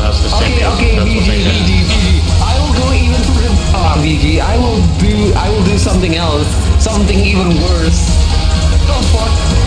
the same. Okay, thing. okay, That's VG, VG, VG. I will go even further. Ah, VG. I will do. I will do something else. Something even worse. Don't fuck.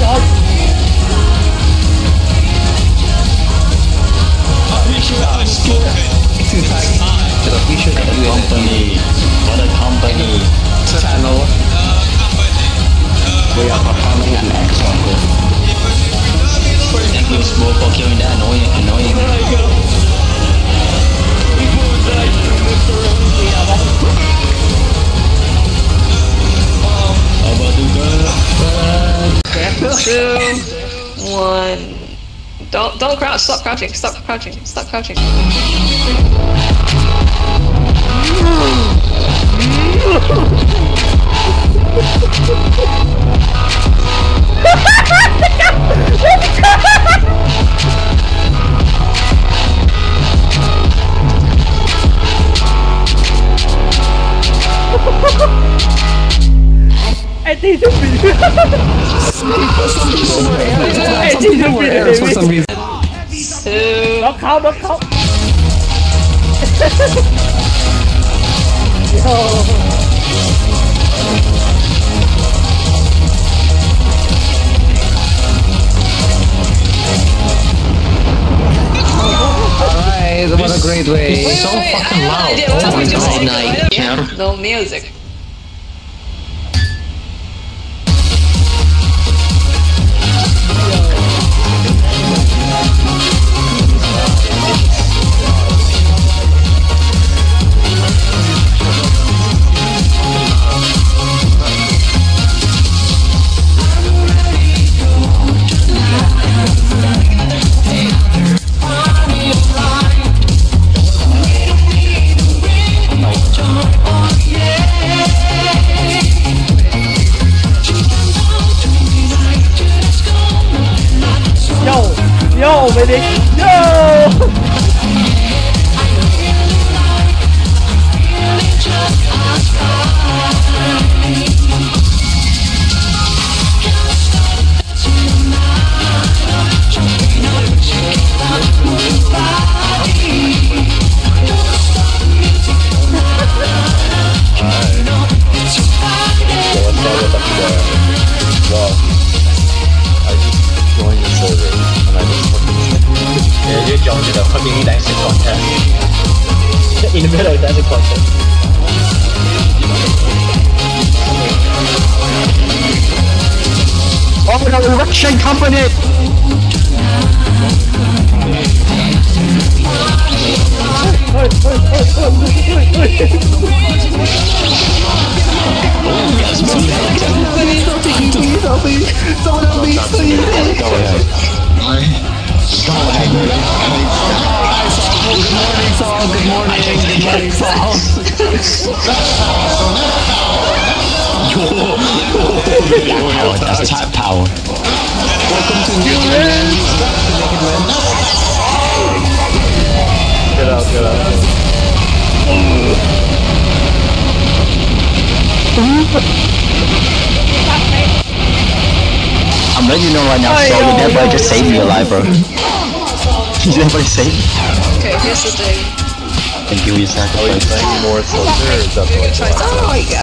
God. Don't don't crouch. Stop crouching. Stop crouching. Stop crouching. I think it's a For some reason. Yo. Alright, what a great way. Wait, wait, so fucking loud. Oh my god. Night. No music. Yo, baby, yo. You joined the fucking dancing contest. In the middle, that's a contest. Oh no, Russian company! Power, that's type power. Welcome to New Zealand. Get out, get out. I'm letting you know right now, Ay, so yo, you never yo, just saved me alive, bro. you never saved me. Okay, here's the thing. Thank you, you Oh, you sacrificed. playing more soldier or is that You're what? gonna try something. Oh my god.